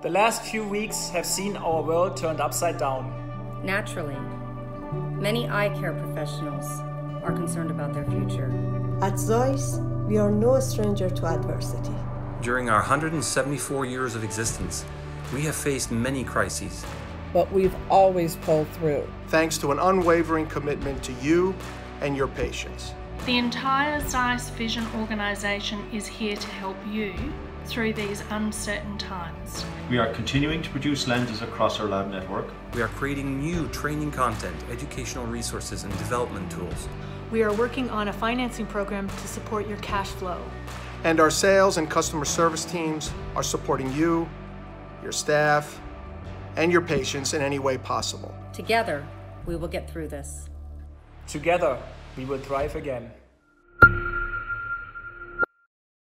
The last few weeks have seen our world turned upside down. Naturally, many eye care professionals are concerned about their future. At Zeiss, we are no stranger to adversity. During our 174 years of existence, we have faced many crises. But we've always pulled through. Thanks to an unwavering commitment to you and your patients. The entire Zeiss Vision organisation is here to help you through these uncertain times. We are continuing to produce lenses across our lab network. We are creating new training content, educational resources, and development tools. We are working on a financing program to support your cash flow. And our sales and customer service teams are supporting you, your staff, and your patients in any way possible. Together, we will get through this. Together, we will thrive again.